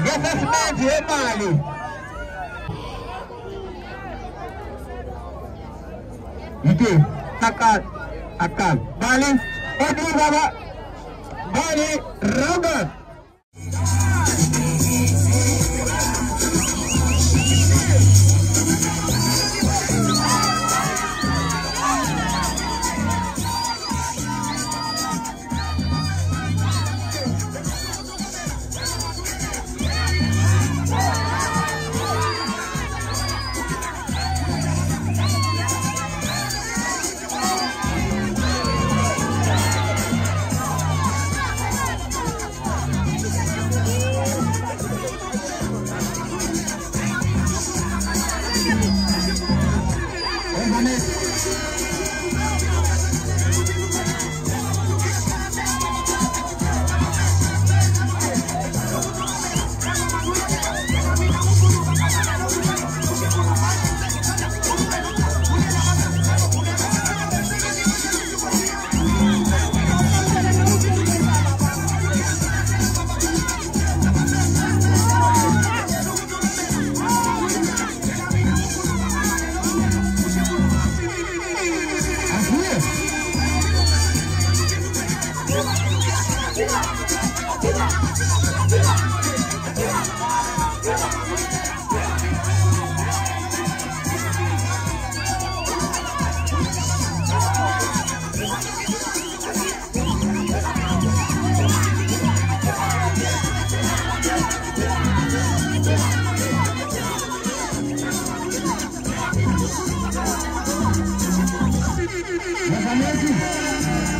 ngesesimanje yemali yike akal akal bali odibaba bali robert. Novamente.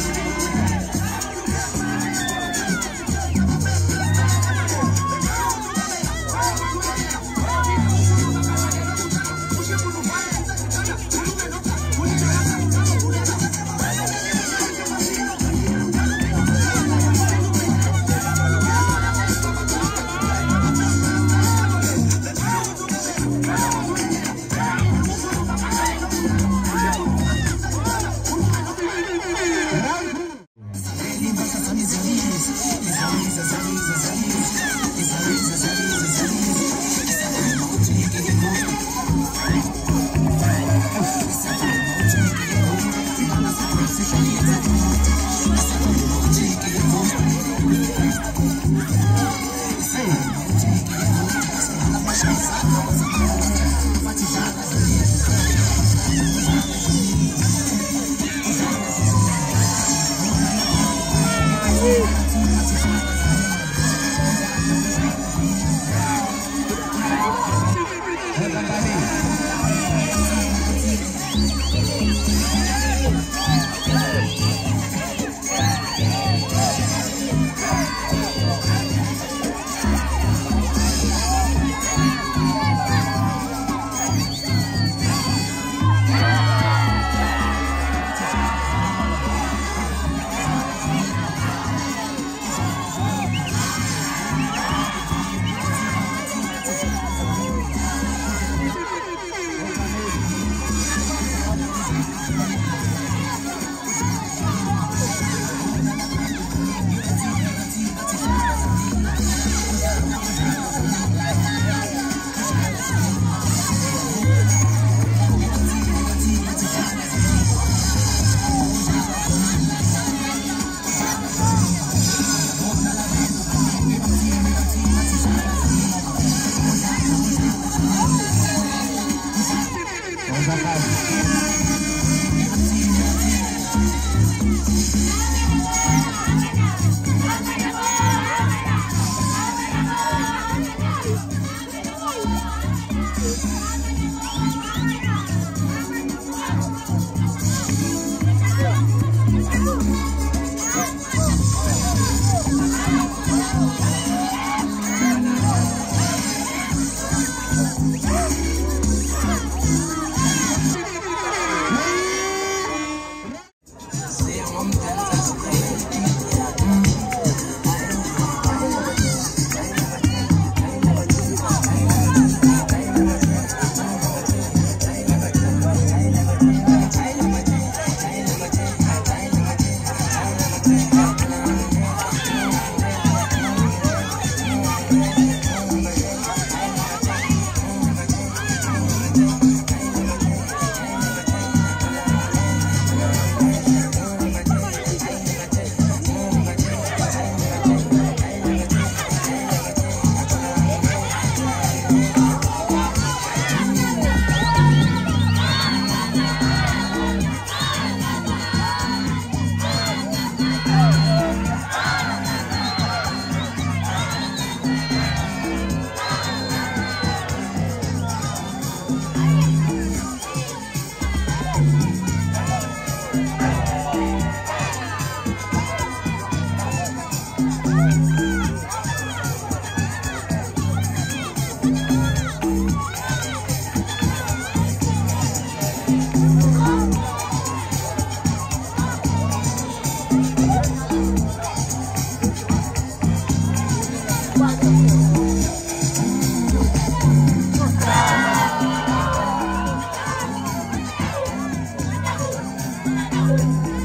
Yeah.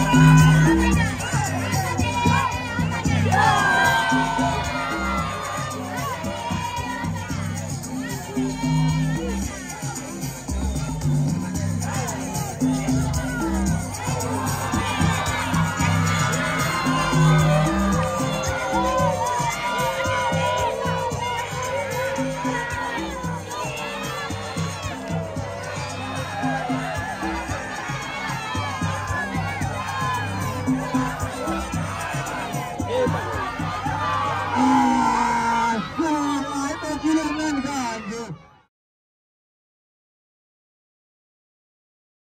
Música